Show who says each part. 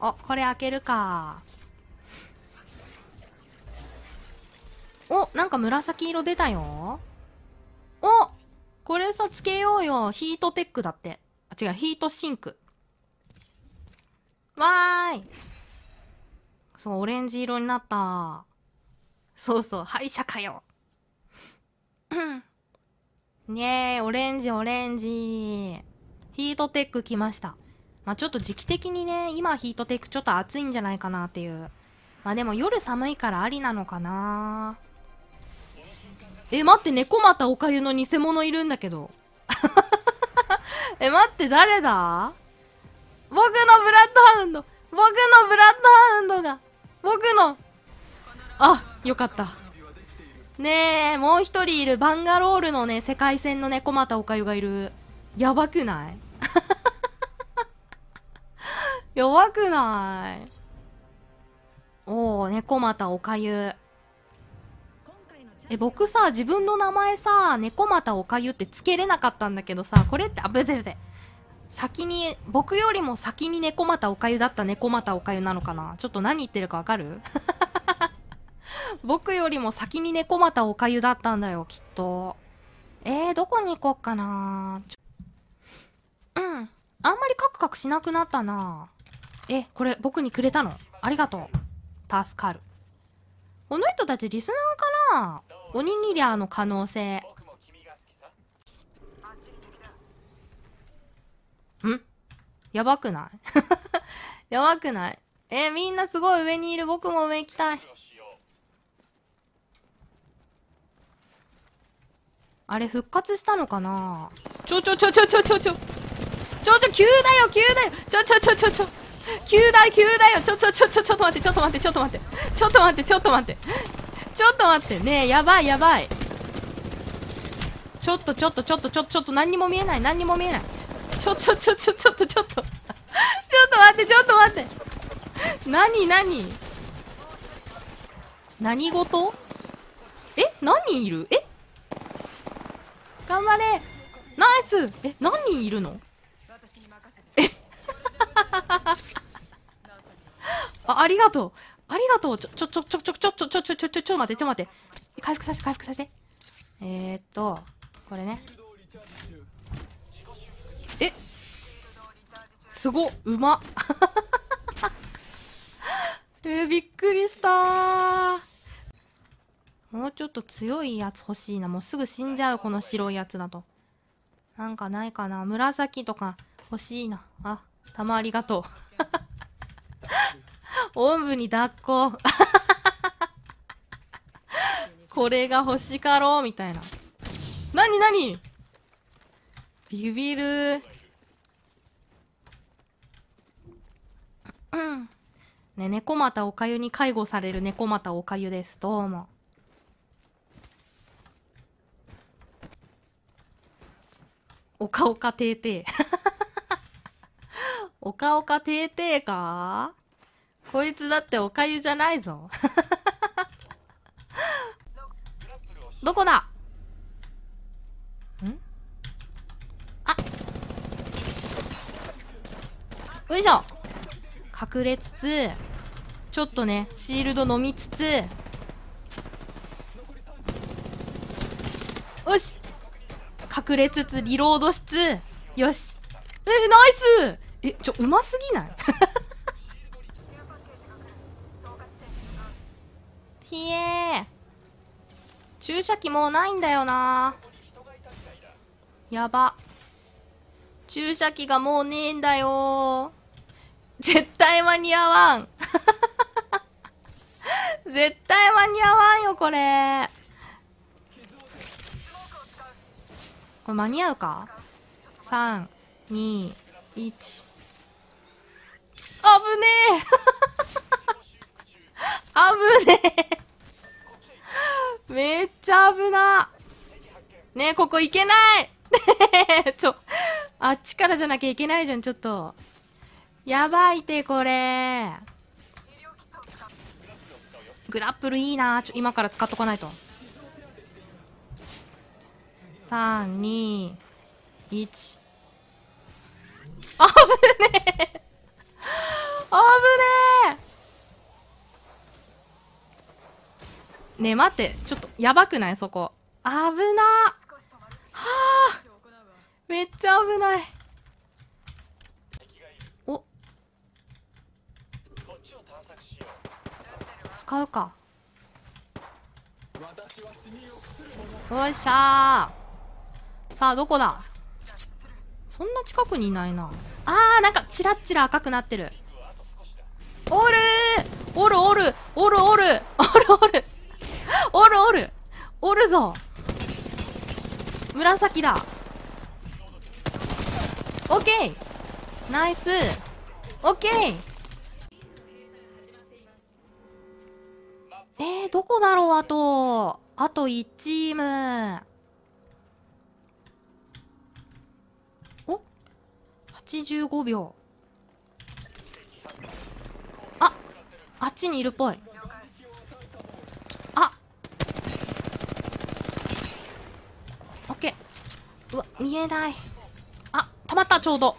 Speaker 1: お、これ開けるか。お、なんか紫色出たよ。おこれさ、つけようよ。ヒートテックだって。あ、違う、ヒートシンク。わーい。そう、オレンジ色になった。そうそう、歯医者かよ。ねえ、オレンジ、オレンジ。ヒートテック来ました。まあちょっと時期的にね、今ヒートテックちょっと暑いんじゃないかなっていう。まあでも夜寒いからありなのかなえ、待って、猫又おかゆの偽物いるんだけど。え、待って、誰だ？僕のブラッドハウンド僕のブラッドハウンドが僕のあ、よかった。ねえ、もう一人いるバンガロールのね、世界戦の猫又おかゆがいる。やばくない？やばくない？おお、猫又おかゆ。え、僕さ、自分の名前さ、猫又おかゆってつけれなかったんだけどさ、これって、あ、べべべ。先に、僕よりも先に猫又おかゆだった猫又おかゆなのかな？ちょっと何言ってるかわかる？僕よりも先に猫又おかゆだったんだよ、きっと。えー、どこに行こっかな？うん。あんまりカクカクしなくなったなえ、これ僕にくれたの？ありがとう。助かる。この人たちリスナーかなおにぎりゃの可能性。ん？やばくない？やばくない？えー、みんなすごい上にいる僕も上行きたい。あれ復活したのかな？ちょちょちょちょちょちょちょちょちょ急だよ急だよちょちょちょちょちょ急だ急だよ。ちょちょちょちょちょっと待ってちょっと待ってちょっと待って。ちょっと待ってちょっと待って。ちょっと待って。ねえやばいやばい。ちょっとちょっとちょっとちょちょっと何にも見えない何にも見えない。ちょちょちょちょちょっとちょっと。ちょっと 待ってちょっと待って。何何？何事？え何人いる？え？頑張れ。ナイス。え何人いるの？え？ありがとうありがとうちょちょちょちょちょちょちょちょちょちょちょちょ待ってちょ待って回復させて回復させてえー、っとこれねえ？すごうま えー、びっくりしたもうちょっと強いやつ欲しいな。もうすぐ死んじゃう、この白いやつだと。なんかないかな。紫とか欲しいな。あ、たまありがとう。おんぶに抱っこ。これが欲しかろうみたいな。なになにビビるうん。ね、猫又おかゆに介護される猫又おかゆです。どうも。おかおかてーてー。おかおかてーてーかこいつだっておかゆじゃないぞ。どこだ？ん？あ！よいしょ。隠れつつ、ちょっとね、シールド飲みつつ、よし！隠れつつリロードしつつ。よし。えナイス！えちょうますぎない？ひえ。注射器もうないんだよな。やば。注射器がもうねえんだよ。絶対間に合わん。絶対間に合わんよこれ。これ間に合うか ?3、2、1。あぶねえ。あぶねえ。めっちゃ危なねえ、ここ行けない ちょ、あっちからじゃなきゃいけないじゃん、ちょっと。やばいて、これ。グラップルいいなちょ、今から使っとかないと。3、2、1。危ねえ危ねね待ってちょっとやばくない？そこ。危な。はあ。めっちゃ危ない。お。使うか。よっしゃさあどこだ？そんな近くにいないな。あーなんかチラッチラ赤くなってる。おるおるおるおるおるおるおるおるおる。おるぞ。紫だ。オッケーナイス。オッケーえー、どこだろうあと。あと1チーム。お？85秒。ああっちにいるっぽいあオッケーうわ見えない。あたまったちょうど。